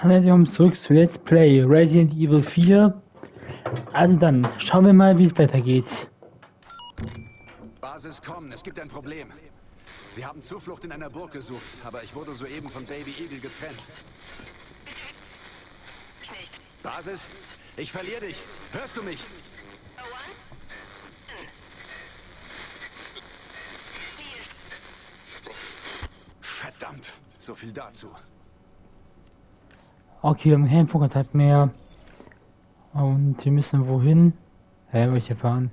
Hallo willkommen zurück zu Let's Play Resident Evil 4. Also dann, schauen wir mal, wie es weitergeht. Basis kommen, es gibt ein Problem. Wir haben Zuflucht in einer Burg gesucht, aber ich wurde soeben von Baby Eagle getrennt. Ich nicht. Basis, ich verliere dich. Hörst du mich? Please. Verdammt, so viel dazu. Okay, haben keinen Funkkontakt mehr. Und wir müssen wohin? Hä, welche fahren?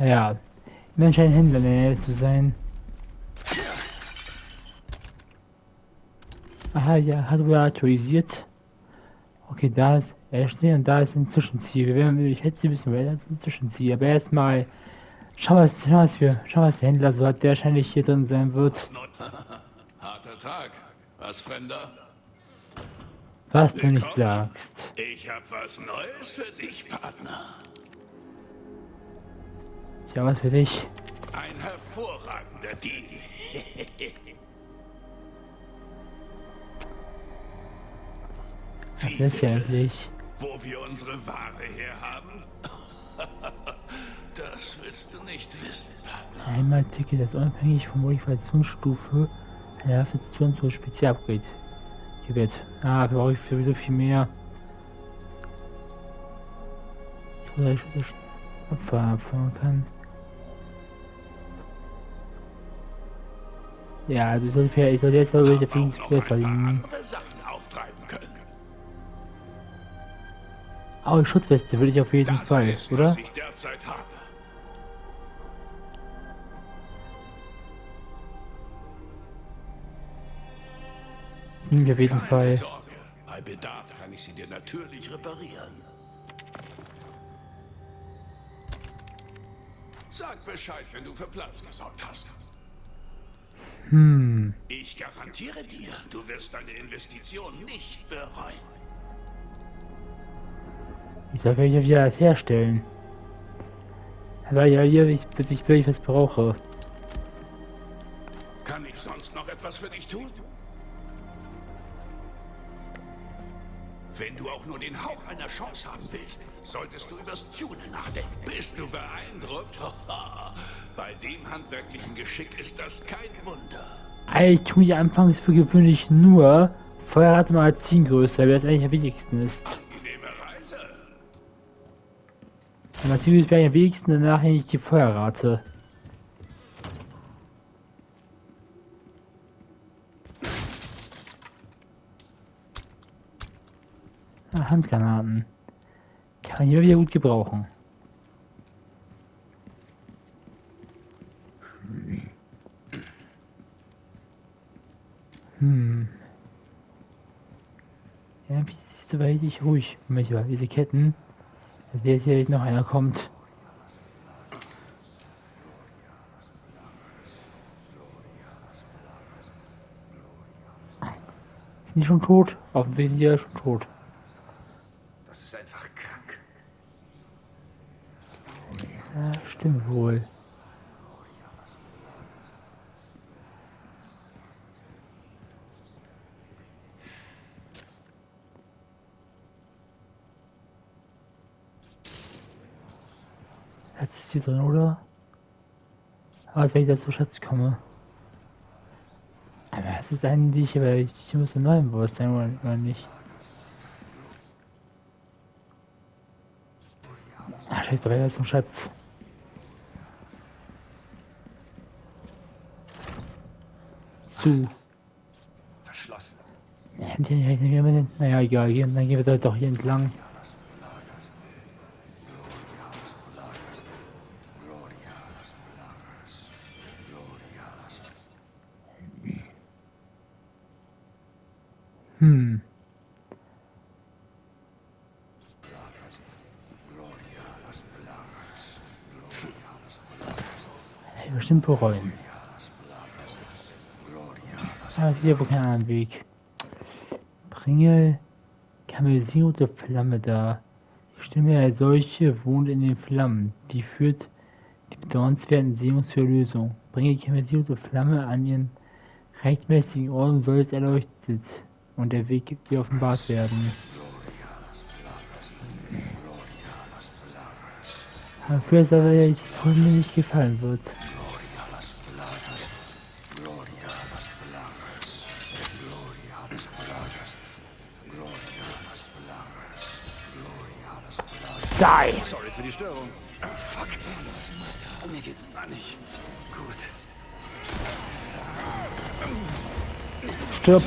Ja, Mensch, ein Händler in der Nähe zu sein. Aha, ja, hat wohl aktualisiert. Okay, da ist Ashley und da ist ein Zwischenziel. Wir werden, ich hätte sie wissen, wer das ist ein Zwischenziel. Aber erstmal, schau was, schau was für, schau was der Händler so hat, der wahrscheinlich hier drin sein wird. Harter Tag. Was, Fremder? Was du nicht Willkommen. sagst. Ich hab was Neues für dich, Partner. Tja, was für dich. Ein hervorragender Deal. Was ist hier eigentlich? Wo wir unsere Ware herhaben? Das willst du nicht wissen, Partner. Einmal Ticket, das unabhängig von Modifikationsstufe eine Waffe zu und zu Spezialupgrade gewährt. Ah, brauche ich sowieso viel mehr. So, dass ich das Opfer abfahren kann. Ja, also ich sollte, ich sollte jetzt mal Aber Fähigkeit ein paar verdienen. können. Oh, Schutzweste will ich auf jeden Das Fall, ist, oder? was ich derzeit habe. Hm, auf jeden Fall. Sorge. Bei Bedarf kann ich sie dir natürlich reparieren. Sag Bescheid, wenn du für Platz gesorgt hast. Hm, Ich garantiere dir, du wirst deine Investition nicht bereuen. ich soll welche wieder das herstellen. Aber ja, hier, ich, ich will, ich was brauche. Kann ich sonst noch etwas für dich tun? Wenn du auch nur den Hauch einer Chance haben willst, solltest du übers Tunen nachdenken. Bist du beeindruckt? Bei dem handwerklichen Geschick ist das kein Wunder. Eigentlich tue ich anfangs für gewöhnlich nur Feuerrate Magazingröße, weil das eigentlich am wichtigsten ist. Angenehme Reise. Und natürlich wäre am wichtigsten danach eigentlich die Feuerrate. Handgranaten. Kann ich wieder gut gebrauchen. Hm. Ja, wie ist so richtig ruhig. Moment mal, diese Ketten. Als wäre hier noch einer kommt. Sind die schon tot? Offensichtlich sind die ja schon tot. Das ist einfach krank. Ja, stimmt wohl. Jetzt ist hier drin, oder? Aber wenn ich da zu Schatz komme. Aber es ist eigentlich, aber ich, muss ein neuer Boss sein, oder, oder nicht? Ah, scheiße, da wäre zum Schatz. Zu. Verschlossen. Naja, egal, gehen- dann gehen wir da doch hier entlang. Hm. Bestimmt bereuen. Ah, hier wohl keinen anderen Weg. Bringe Kamelisierung der Flamme dar. Die Stimme als solche wohnt in den Flammen. Die führt die bedauernswerten Sehungs zur Lösung. Bringe die Flamme an ihren rechtmäßigen Ort, soll es erleuchtet und der Weg dir offenbart werden. Dafür, dass er nicht gefallen wird. Störung. fuck. Mir geht's gar nicht gut. Stirb!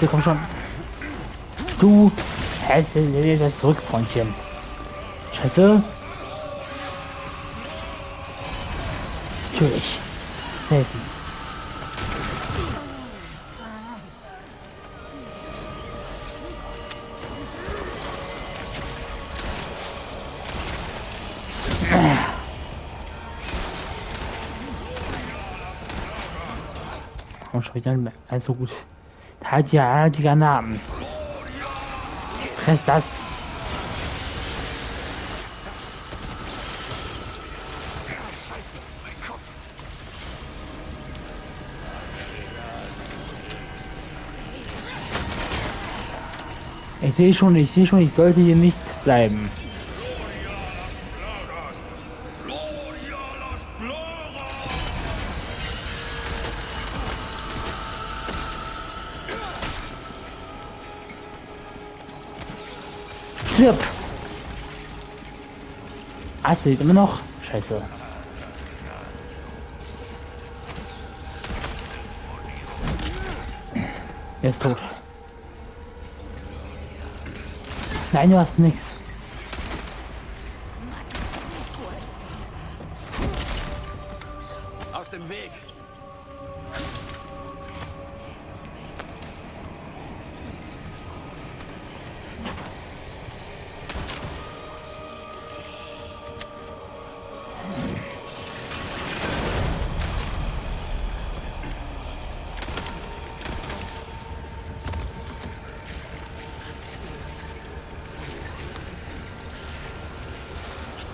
Scheiße, komm schon. Du das zurück, Freundchen. Scheiße. Natürlich. Helfen. Komm schon wieder also gut. Halt ja die Granaten. Fress das. Scheiße, mein Kopf. Ich sehe schon, ich sehe schon, ich sollte hier nicht bleiben. Stirb! Ah, es lebt immer noch. Scheiße. Er ist tot. Nein, du hast nichts. Aus dem Weg.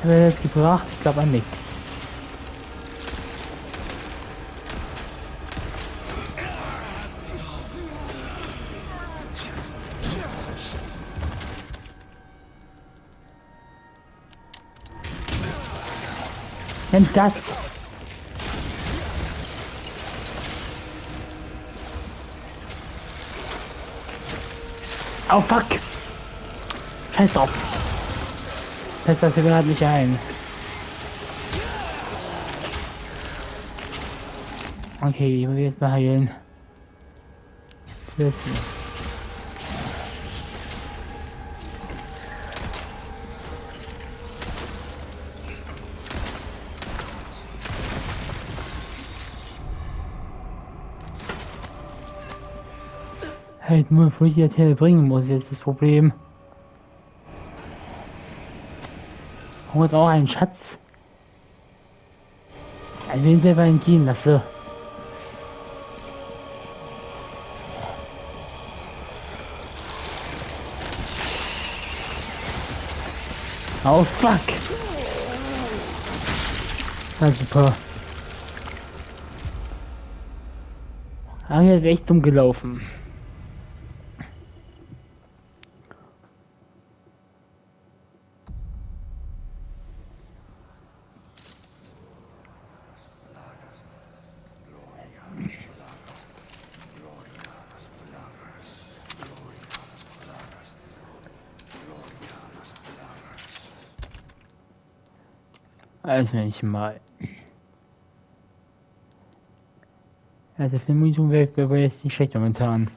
Hat das gebracht? Ich glaube an nichts. Nimm das! Oh fuck! Scheiß drauf! Fällt das gerade nicht ein. Okay, ich muss jetzt mal heilen. Wissen. Halt nur, wo ich die bringen muss, jetzt das Problem. Und auch einen Schatz. Ein wen selber entgehen lasse. Oh fuck! Na super. Hier ist echt dumm gelaufen. Also wenn ich mal. Also für Munition wäre wär jetzt nicht schlecht momentan.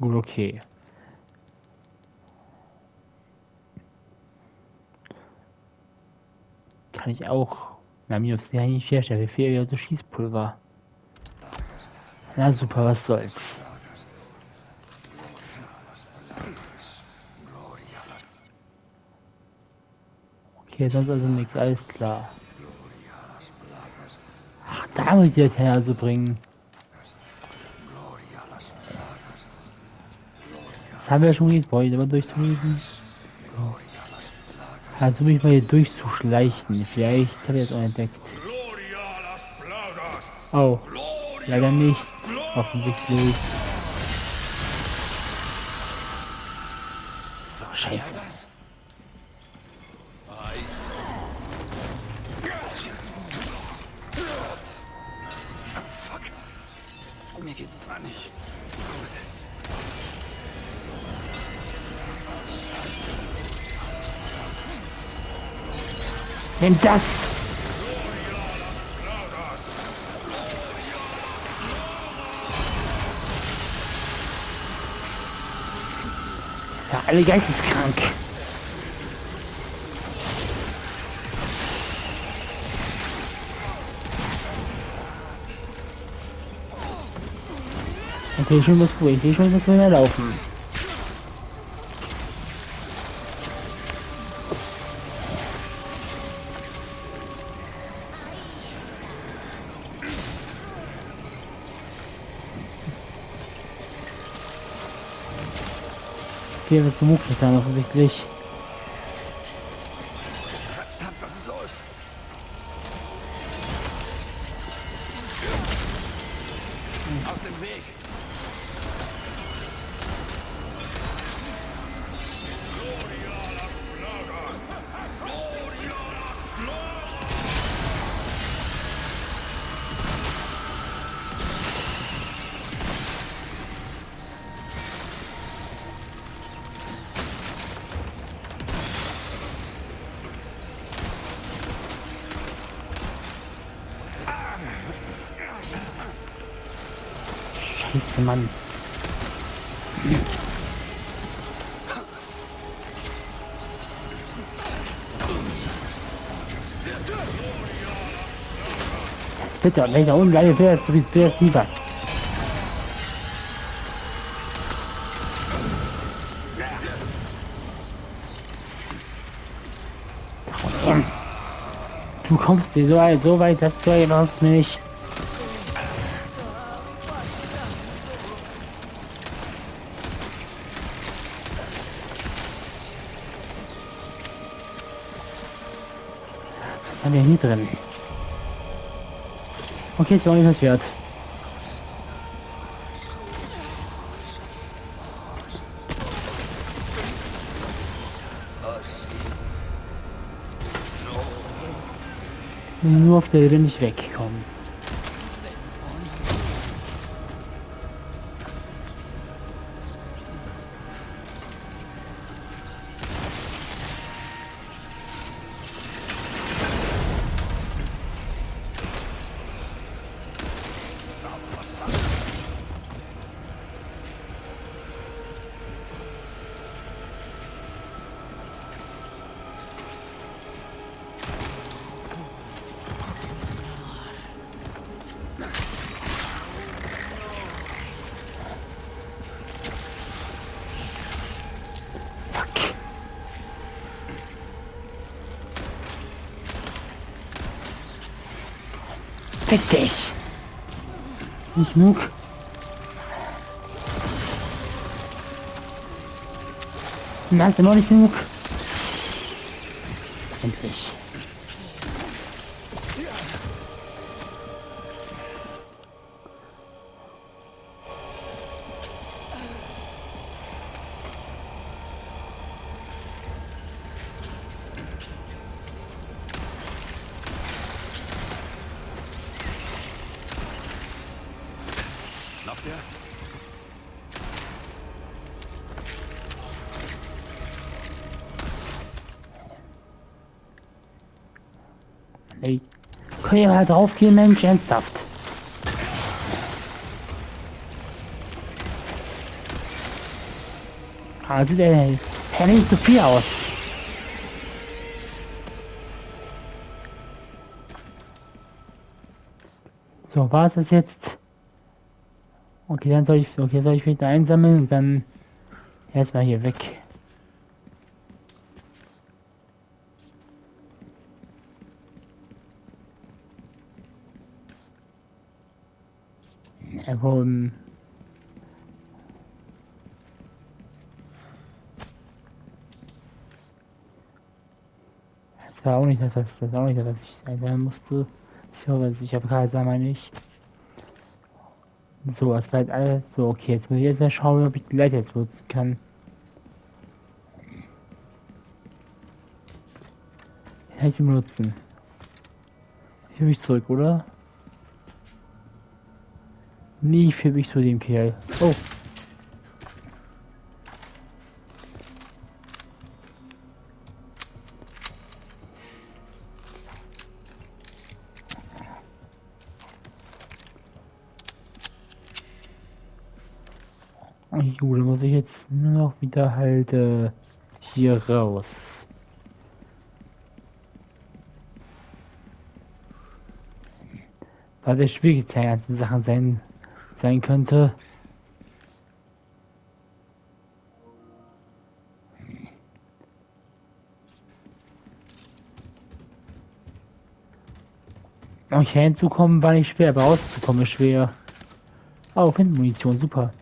Gut, okay. kann ich auch. Na, minus kann ich nicht herstellen. Wie viel ja so Schießpulver. Na super, was soll's. Okay, sonst also nichts, alles klar. Ach, da muss ich das her also bringen. Das haben wir ja schon jetzt, brauche ich aber durchzulesen. Also mich mal hier durchzuschleichen. Vielleicht habe ich das auch entdeckt. Oh, leider nicht. las plagas! Nimm das! Alle geisteskrank. Okay, schon was vor. Ich sehe schon, was laufen. Okay, was Mucklich dann offensichtlich. Scheiße, Mann. Jetzt bitte, wenn ich da unten bleibe, wäre es wäre es nie was. Du kommst dir so weit, so weit, das du überhaupt nicht. Okay, ja auch nicht was wert. Nur auf der Rille nicht wegkommen. Fick dich. Nicht genug. Nein, noch nicht genug. Karriere halt drauf gehen, Mensch, ernsthaft. Ah, sieht er herrlich zu viel aus. So, war es das jetzt? Okay, dann soll ich, okay, soll ich wieder einsammeln und dann erstmal hier weg. Um Das war auch nicht das, was das auch nicht das, was ich sein musste. Ich hoffe, ich habe gerade sagen, meine ich. So, das war jetzt alles. So, okay, jetzt muss ich jetzt mal schauen, ob ich die Leiter jetzt benutzen kann. Kann ich sie benutzen? Ich will mich zurück, oder? Nie für mich zu dem Kerl. Oh. Jo, dann muss ich jetzt nur noch wieder halt äh, hier raus. Was der schwierigste der ganzen Sachen sein, sein könnte. Um hier hinzukommen war nicht schwer, aber rauszukommen ist schwer. Oh, Windmunition, super.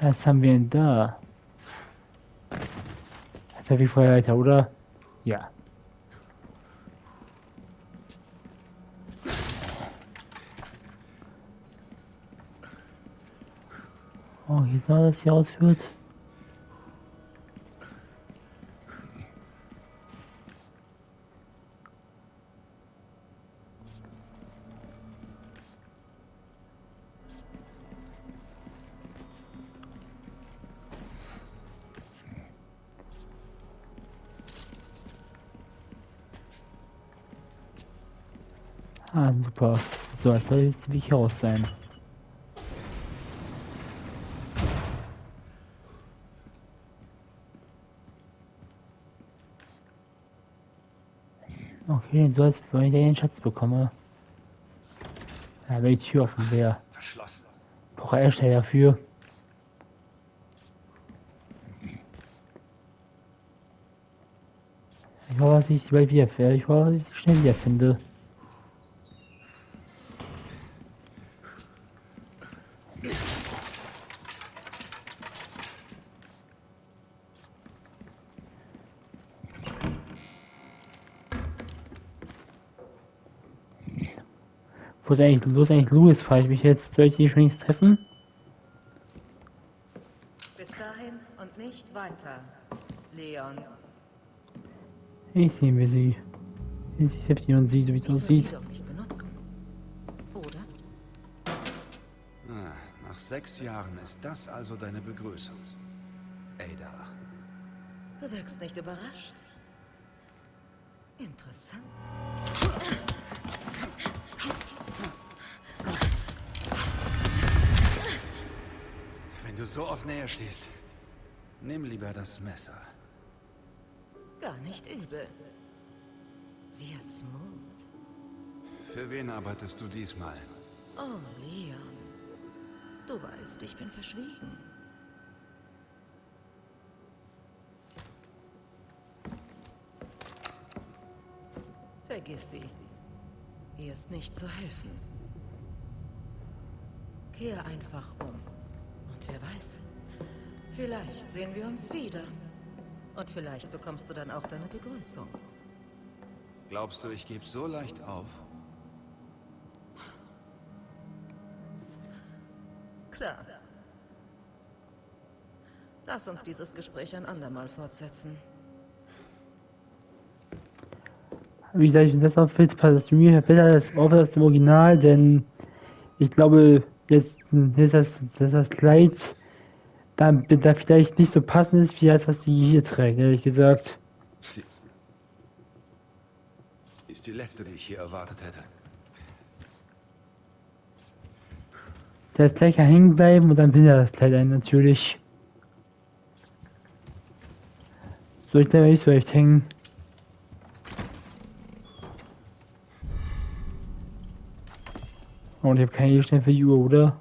Was haben wir denn da? Hat er wie Feuerleiter, oder? Ja. Hier sah das hier ausführt. Ah, super. So, es soll jetzt wie hier aus sein. Okay, so als wenn ich den Schatz bekomme. Ja, wenn die Tür offen wäre. Verschlossen. Brauche er schnell dafür. Ich hoffe, dass ich sie bald wiederfinde. Ich hoffe, dass ich sie schnell wiederfinde. Eigentlich, wo ist eigentlich Louis? Frage ich mich jetzt. Ich die nichts treffen? Bis dahin und nicht weiter, Leon. Ich sehe wir sie. Ich habe sie und sie, so wie es aussieht. doch nicht benutzen? Oder? Ah, nach sechs Jahren ist das also deine Begrüßung. Ada. Du wirkst nicht überrascht. Interessant. Du so auf Nähe stehst, nimm lieber das Messer. Gar nicht übel. Sehr smooth. Für wen arbeitest du diesmal? Oh, Leon. Du weißt, ich bin verschwiegen. Vergiss sie. Ihr ist nicht zu helfen. Kehr einfach um. Und wer weiß, vielleicht sehen wir uns wieder. Und vielleicht bekommst du dann auch deine Begrüßung. Glaubst du, ich gebe so leicht auf? Klar. Lass uns dieses Gespräch ein andermal fortsetzen. Wie gesagt, das auf Fit passt zu mir besser als auf aus dem Original, denn ich glaube, jetzt ist das, dass das Kleid da, da vielleicht nicht so passend ist, wie das, was sie hier trägt, ehrlich gesagt. Sie ist die letzte, die ich hier erwartet hätte. Das gleich hängen bleiben und dann bindet das Kleid ein, natürlich. So, ich glaube, ich soll echt hängen. Und ich habe keine Gegenstände für Uhr, oder?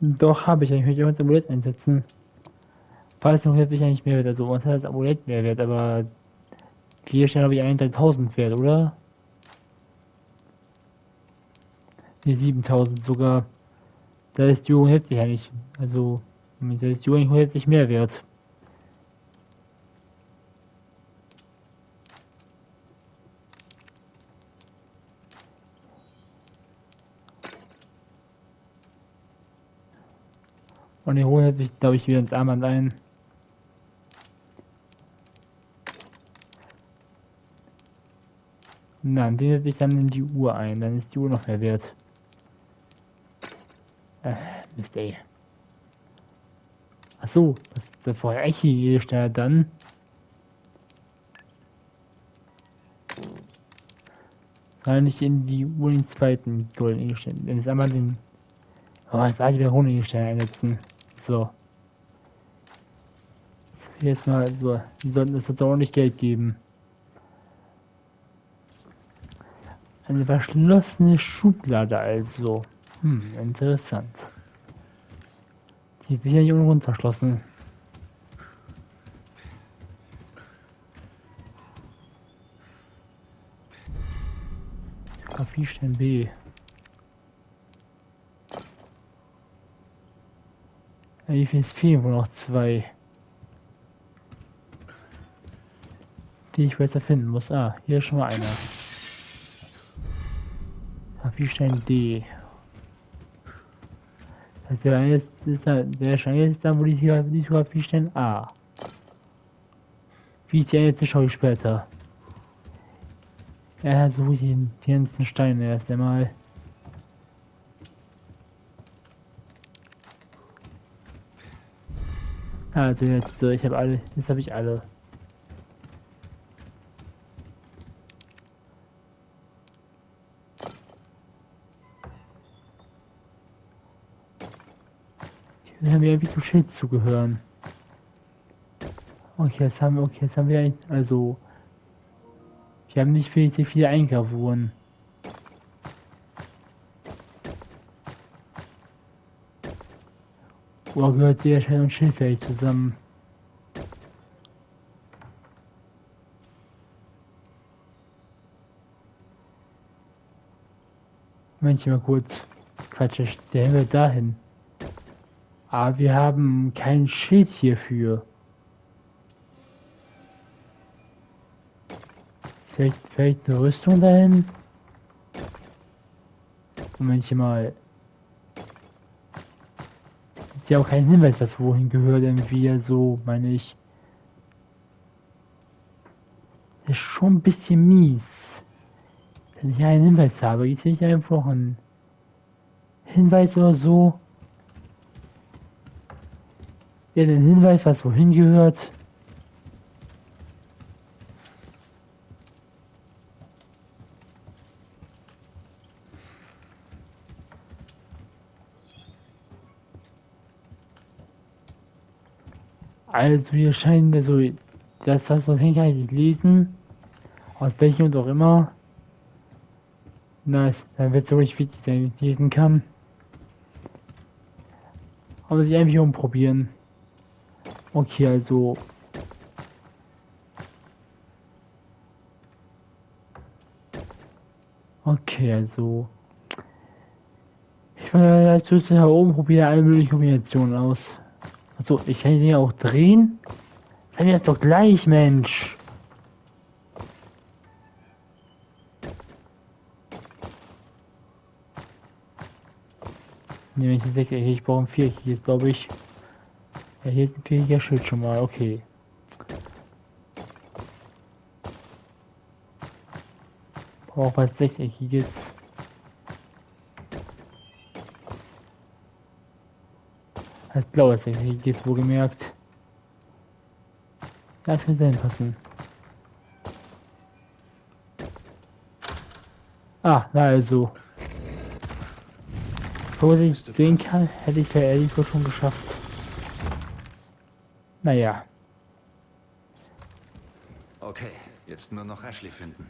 Doch, habe ich. Ich möchte auch das Amulett einsetzen. Falls noch jetzt nicht mehr wert. Also, was hat das Amulett mehr wert? Aber Gegenstände habe ich 1000 wert, oder? Ne, 7000 sogar. Da ist hätte ich eigentlich. Also, da ist die Uhr hätte ich mehr wert. Und die holen sich, glaube ich, wieder ins Armband ein. Nein, den setze ich dann in die Uhr ein, dann ist die Uhr noch mehr wert. Äh, Mist ey. Achso, das, das war echt hier schneller dann. Soll nicht in die Uhr den zweiten goldenen Gegenstand. Denn es einmal den. Oh, jetzt alle wieder Honiggegenstände einsetzen. So. Jetzt mal so. Die sollten es doch ordentlich Geld geben. Eine verschlossene Schublade also. Hm, interessant. Die ist sicher nicht ohne Grund verschlossen. Grafiestern B. Wie viel es fehlen wohl noch zwei? Die ich besser finden muss. Ah, hier ist schon mal einer. Grafiestern D. Das der eine ist, ist da, der Schein ist da, wo die die Grafiestern A. Wie ist die eine, schaue ich später. Ja, suche ich den, die ganzen Steine erst einmal. Also jetzt, ich habe alle, jetzt habe ich alle. Die haben ja irgendwie zum Schild zugehören. Okay, jetzt haben wir, okay, jetzt haben wir, also, wir haben nicht sehr viele Eingravuren. Oder gehört der Schein und Schildfeld zusammen? Mensch, mal kurz. Quatsch, der Himmel dahin. Aber wir haben kein Schild hierfür. Vielleicht, vielleicht eine Rüstung dahin? Moment mal. Ja auch kein Hinweis, was wohin gehört, irgendwie so, meine ich. Das ist schon ein bisschen mies. Wenn ich einen Hinweis habe, ist nicht einfach ein Hinweis oder so. Ja, den Hinweis, was wohin gehört. Also wir scheinen also das was wir ich nicht lesen. Aus welchem und auch immer. Nice, dann wird es wirklich wichtig sein, wenn ich lesen kann. Aber sich einfach umprobieren. Okay, also. Okay, also. Ich werde als Schlüssel hier oben probiere alle möglichen Kombinationen aus. Also, ich kann die auch drehen. Sei mir das doch gleich, Mensch. Ne, ich sechs, ich brauche ein viereckiges, glaube ich. Ja, hier ist ein viereckiger Schild schon mal, okay. Brauche was sechseckiges. Als blaues sechseckiges, wohlgemerkt. Das könnte hinpassen. Ah, na also. Wo ich sehen kann, hätte ich der Eliko schon geschafft. Naja. Okay, jetzt nur noch Ashley finden.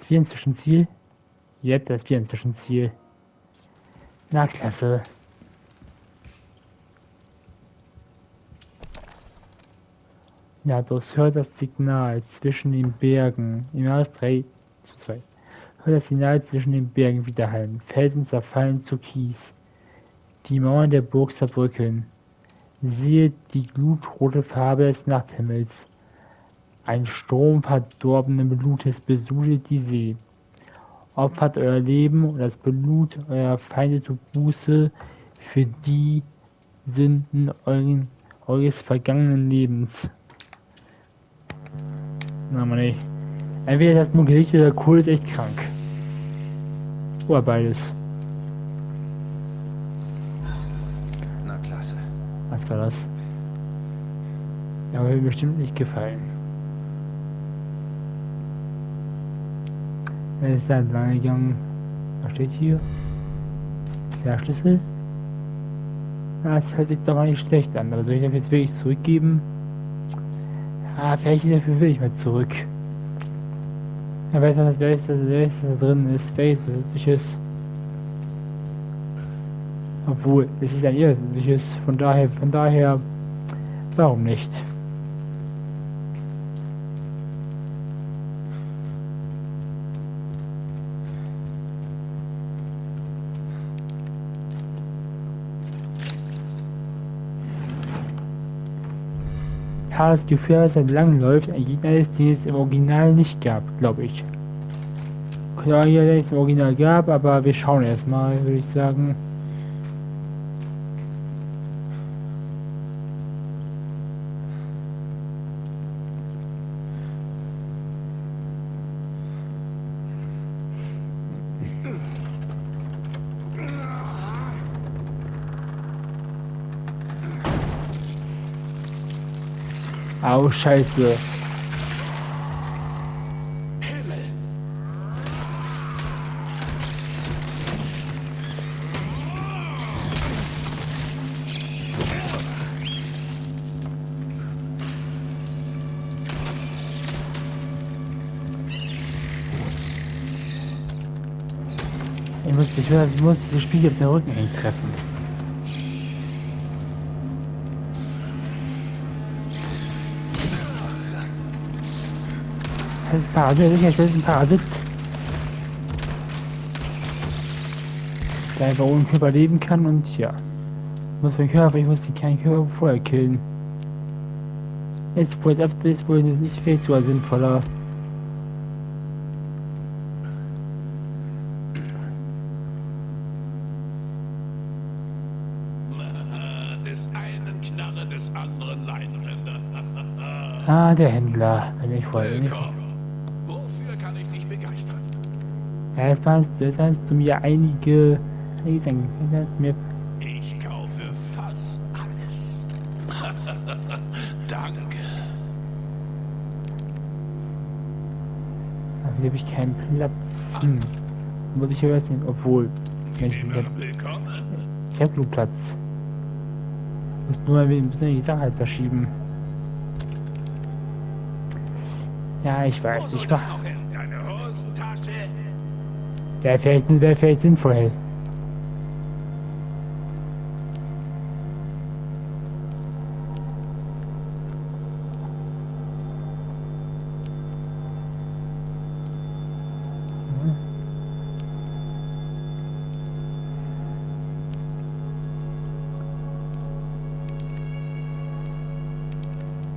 Ist wir inzwischen Ziel? Yep, das ist wieder ein Zwischenziel. Na, klasse. Ja, das hört das Signal zwischen den Bergen. Im Jahres 3 zu 2. Hört das Signal zwischen den Bergen widerhallen. Felsen zerfallen zu Kies. Die Mauern der Burg zerbröckeln. Siehe die glutrote Farbe des Nachthimmels. Ein Strom verdorbenen Blutes besudelt die See. Opfert euer Leben und das Blut eurer Feinde zu Buße für die Sünden euren, eures vergangenen Lebens. Na man ey. Entweder das nur Gesicht oder cool ist echt krank. Oder beides. Na klasse. Was war das? Ja, mir bestimmt nicht gefallen. Er ist da entlang gegangen. Was steht hier? Der Schlüssel? Na, das hört sich doch mal nicht schlecht an, aber soll ich das jetzt wirklich zurückgeben? Ah, vielleicht dafür will ich mal zurück. Wer weiß, wer ist, wer ist da drin ist, wer ist. Obwohl, es ist ein irrsichtliches, von daher, von daher, warum nicht? Dass seit langem läuft, ein Gegner ist, den es im Original nicht gab, glaube ich. Klar, ja, der es im Original gab, aber wir schauen erstmal, würde ich sagen. Au, scheiße. Ich muss, ich muss, ich dieses Spiel auf den Rücken treffen. Ein Parasit, ich will ein Parasit. Der einfach ohne Körper leben kann und ja. Ich muss meinen Körper, ich muss den kleinen Körper vorher killen. Jetzt wohl, jetzt ist wohl nicht vielleicht sogar sinnvoller. Des einen Knarre, des anderen Leitfremder. Ah, der Händler. Wenn ich wollte. Willkommen. Ja, meinst, jetzt meinst du mir einige. Das mir Ich kaufe fast alles. Danke. Hier habe ich keinen Platz. Hm. Muss ich ja was nehmen, obwohl. Ich habe genug Platz. Muss nur ein bisschen die Sachen halt verschieben. Ja, ich weiß, ich das Wäre vielleicht, wär vielleicht sinnvoll. Hm.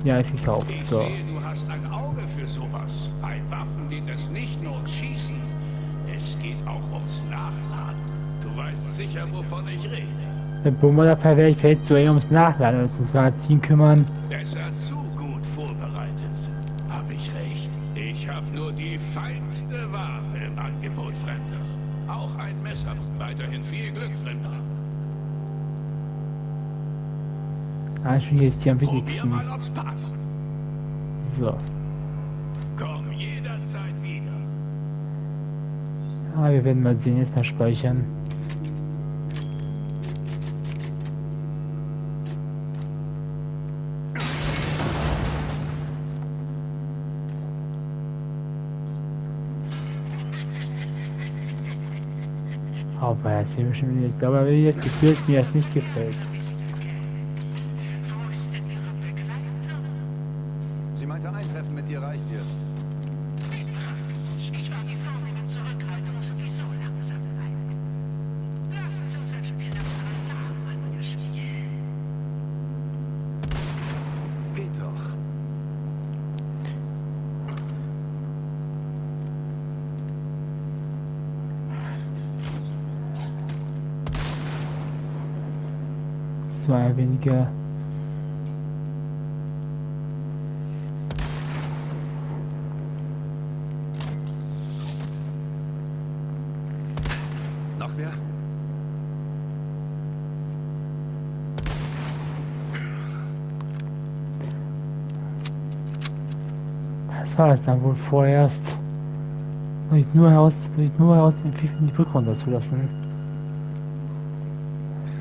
Ja, ist gekauft. So. Sicher, wovon ich rede. Bomberfall werde ich vielleicht so eher ums Nachladen als ums Magazin kümmern. Besser zu gut vorbereitet. Hab ich recht? Ich hab nur die feinste Ware im Angebot, Fremder. Auch ein Messer. Weiterhin viel Glück, Fremder. Ah, schon hier ist die am Probier wichtigsten. mal, ob's passt. So. Komm jederzeit wieder. Ah, wir werden mal sehen, jetzt mal speichern. Aber er ist hier bestimmt nicht. Ich glaube, wenn das Gefühl ist, mir das nicht gefällt. Wo ist denn Ihre Begleitung? Sie meinte, ein Treffen mit dir reicht ihr. Ich war die Vornehmen Zurückhaltung sowieso langsam leid. Lassen Sie uns jetzt mir noch was sagen, mein Spiel. Geht doch. So ein weniger. Noch wer? Das war es dann wohl vorerst. Ich nur heraus, ich nur heraus, die Brücke runterzulassen.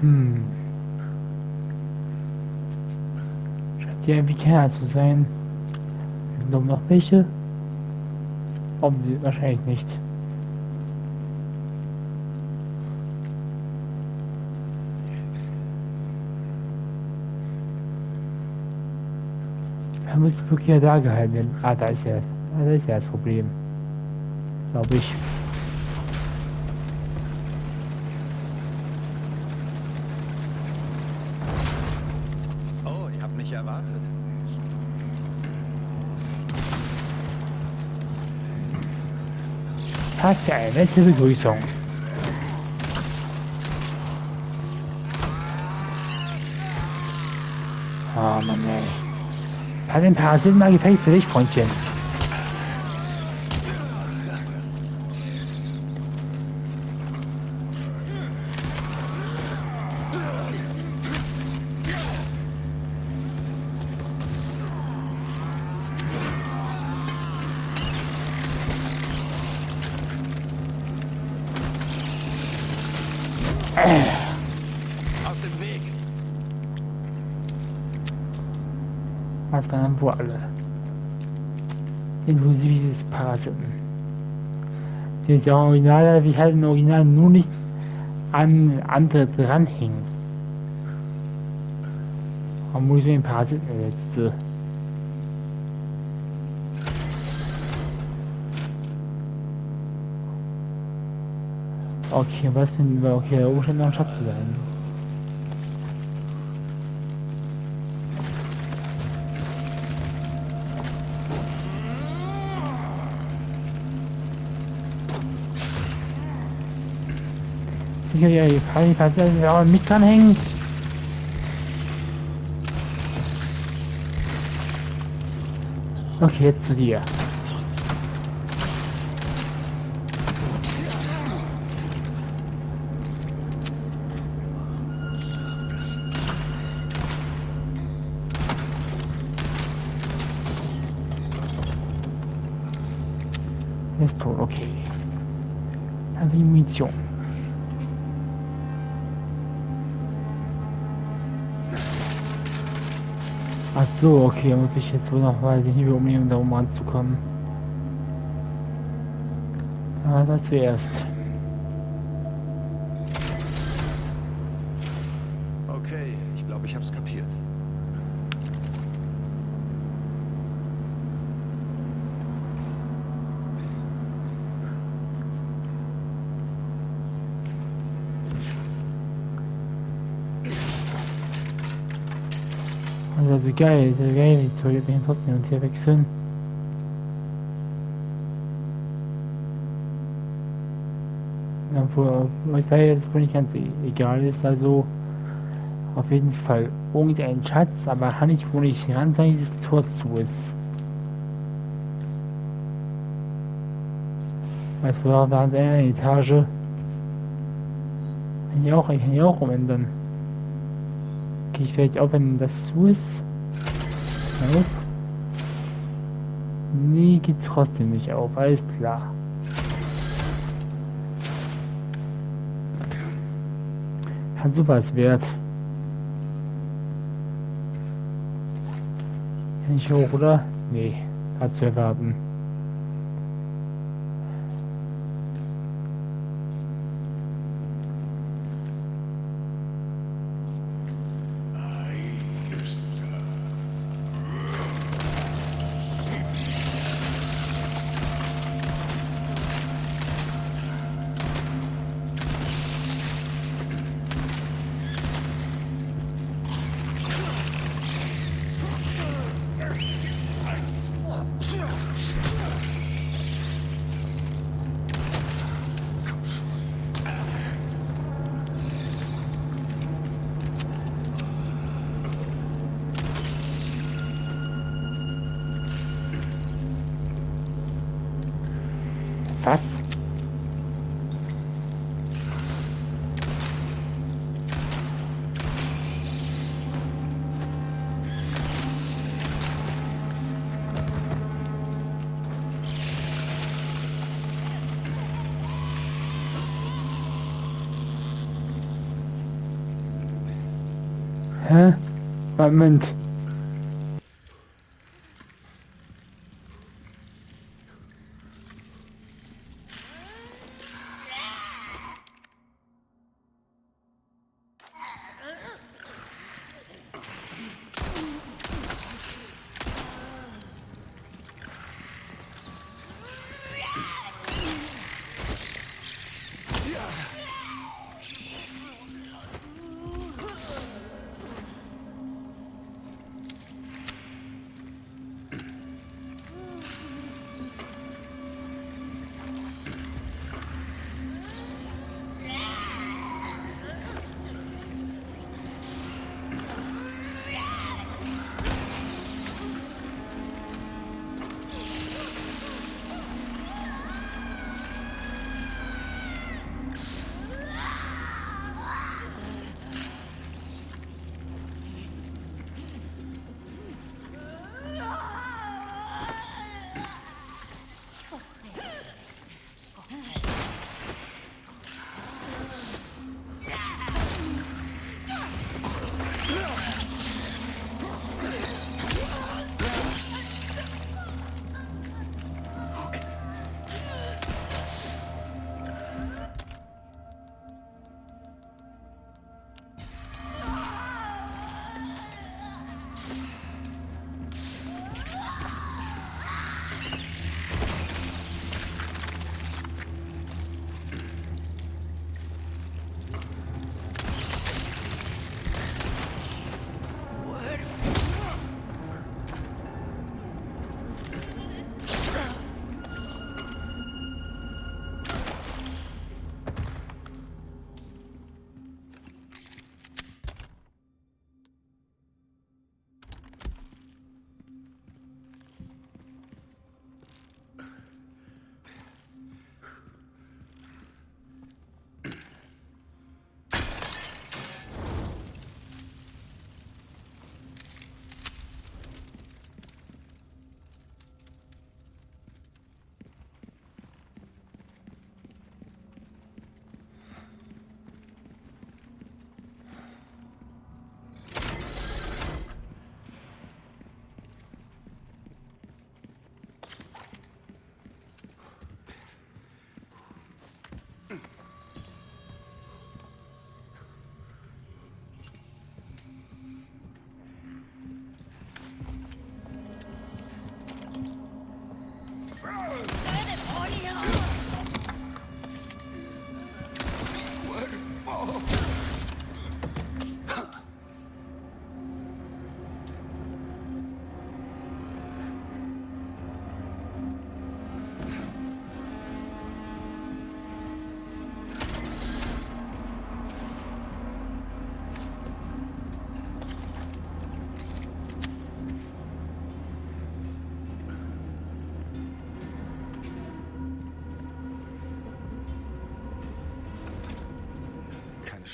Hm. Scheint hier irgendwie keiner zu sein. Sind noch welche? Ob, wahrscheinlich nicht. Er muss wirklich ja da gehalten werden. Ah, da ist ja, ah, da ist ja das Problem. Glaube ich. Oh, ihr habt mich erwartet. Tag für eine nette Begrüßung. Oh Mann, ey. Hat den Parasiten mal gefälligst für dich, Freundchen. Ja auch original, wie halt im Original nur nicht an andere dranhängen. Muss ich den Parasiten ersetzte? Okay, was finden wir? Okay, oben scheint noch ein Schatz zu sein. Sicher, ja, die Party, Party, ja, mit dranhängen. Okay, jetzt zu dir. So, okay, muss ich jetzt wohl noch mal den Hebel umnehmen, um da oben ranzukommen. Aber das zuerst. Okay, ich glaube, ich hab's kapiert. Also, geil, sehr geil, ich soll jetzt trotzdem und her wechseln. Ja, Obwohl, ich weiß jetzt wohl nicht ganz e- egal ist, also auf jeden Fall irgendein Schatz, aber kann ich wohl nicht ran sein, dieses Tor zu ist. Wohl auch, da an einer Etage. Kann ich auch, ich kann ich auch umändern. Okay, ich vielleicht auch, wenn das zu ist. Nope. Nee, geht's trotzdem nicht auf, alles klar. Hat sowas wert. Kann ich hoch, oder? Nee, hat zu erwarten. Hä? Moment.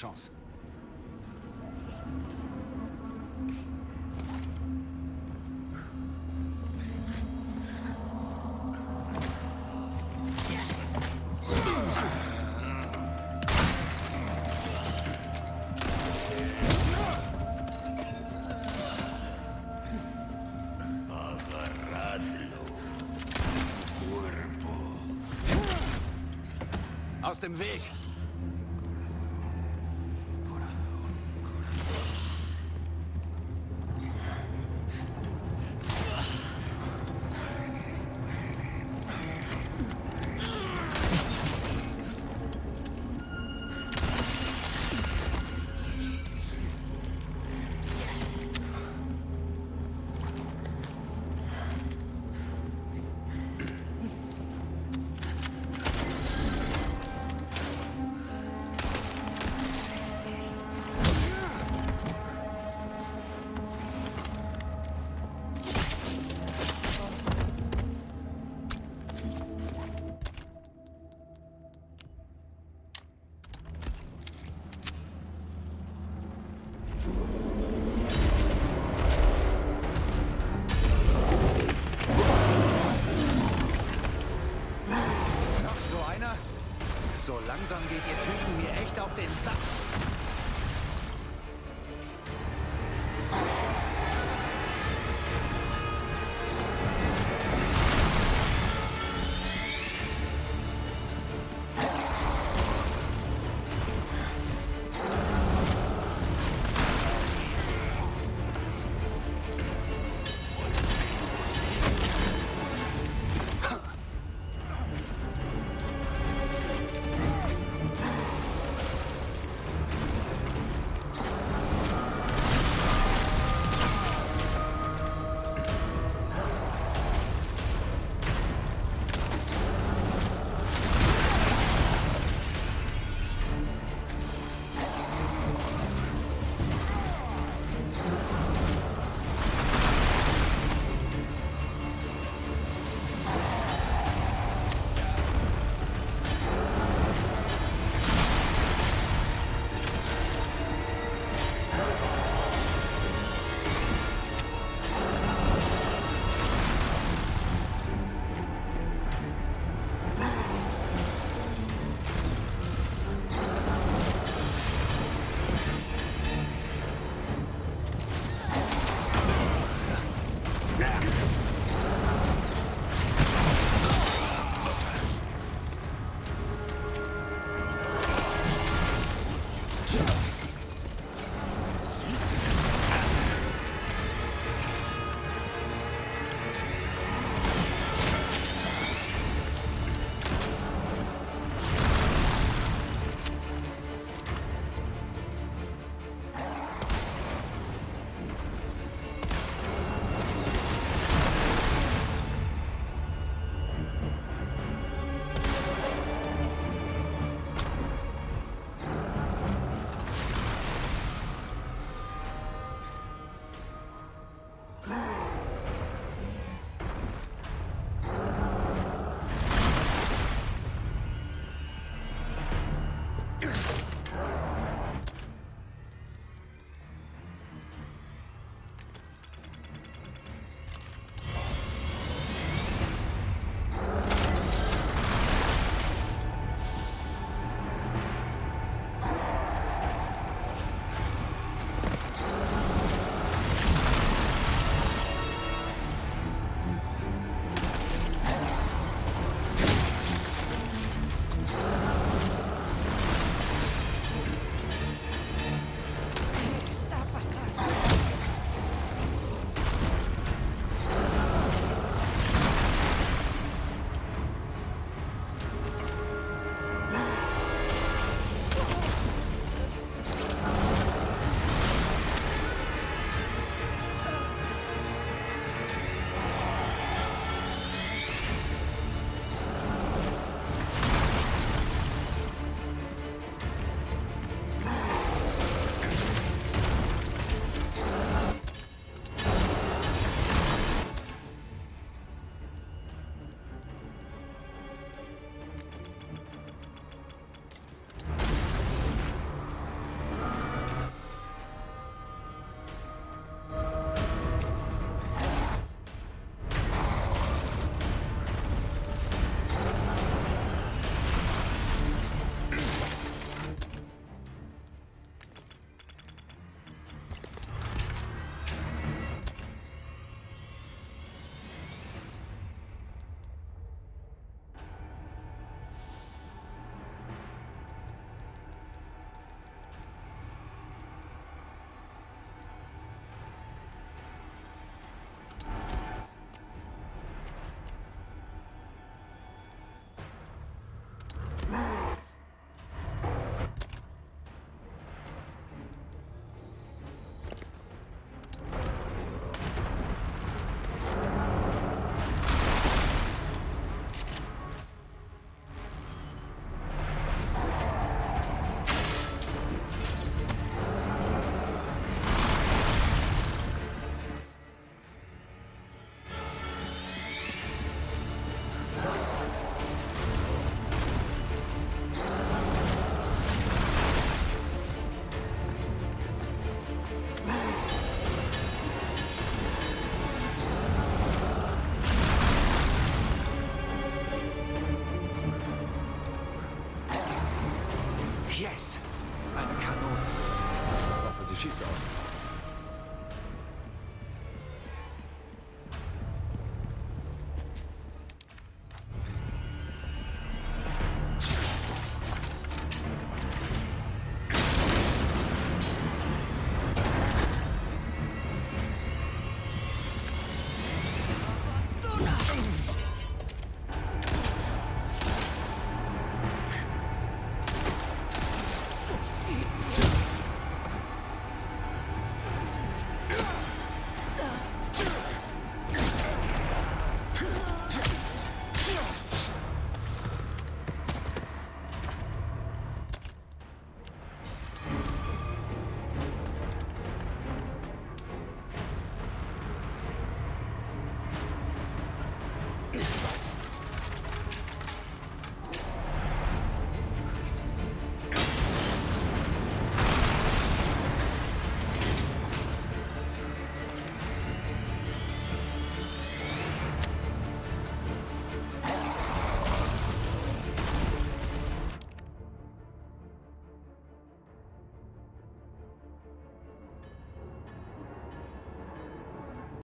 Chance. Dem Weg!